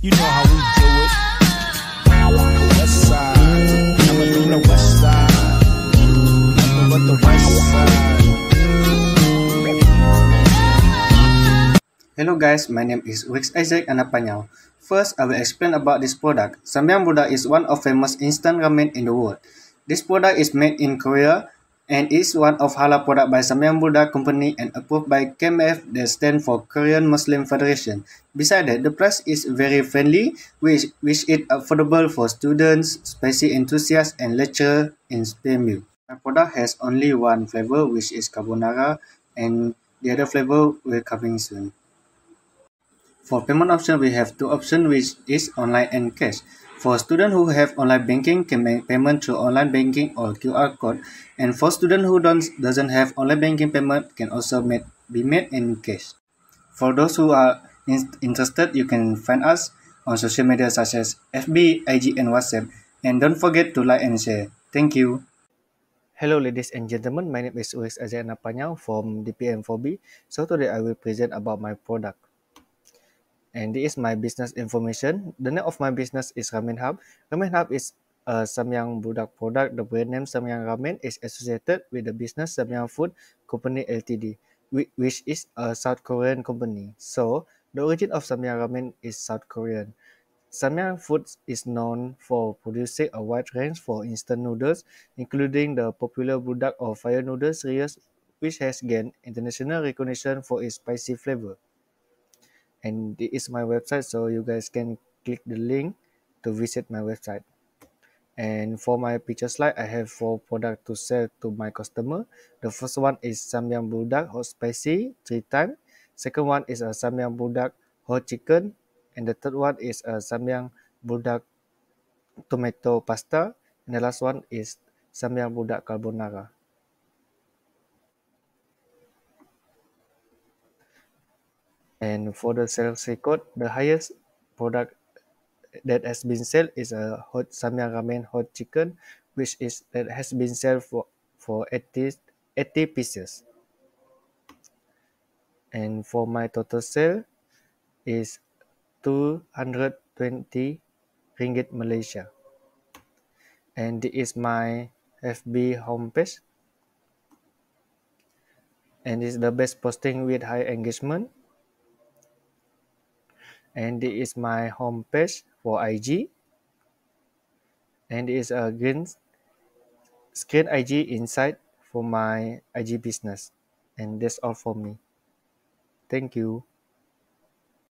You know how we do it. West side. From the west side. Nothing but the west side. Hello guys, my name is Wix Isaac Anapanyao. First, I will explain about this product. Samyang Buldak is one of famous instant ramen in the world. This product is made in Korea and is one of halal product by Samyang Buldak company and approved by KMF that stand for Korean Muslim Federation. Besides that, the price is very friendly, which, which is affordable for students, spicy enthusiasts and lecturers in SPMU. My product has only one flavor which is carbonara and the other flavor will coming soon. For payment option, we have two options which is online and cash. For students who have online banking can make payment through online banking or QR code. And for students who don't doesn't have online banking payment can also made, be made in cash. For those who are in, interested, you can find us on social media such as FB, IG, and WhatsApp. And don't forget to like and share. Thank you. Hello ladies and gentlemen, my name is Uwais Azan Napanyao from DPM4B. So today I will present about my product and this is my business information. The name of my business is Ramen Hub. Ramen Hub is a Samyang Buldak product. The brand name Samyang Ramen is associated with the business Samyang Food Company Ltd, which is a South Korean company. So, the origin of Samyang Ramen is South Korean. Samyang Foods is known for producing a wide range for instant noodles, including the popular Buldak of fire noodle series, which has gained international recognition for its spicy flavor and this is my website so you guys can click the link to visit my website. And for my picture slide i have four products to sell to my customer. The first one is samyang budak hot spicy three times second one is a samyang budak hot chicken. And the third one is a samyang budak tomato pasta. And the last one is samyang budak carbonara And for the sales record, the highest product that has been sold is a hot samyang ramen hot chicken, which is that has been sold for for 80, 80 pieces. And for my total sale is 220 ringgit Malaysia. And this is my FB homepage. And is the best posting with high engagement and this is my home page for IG and this is a green screen IG inside for my IG business. And that's all for me. Thank you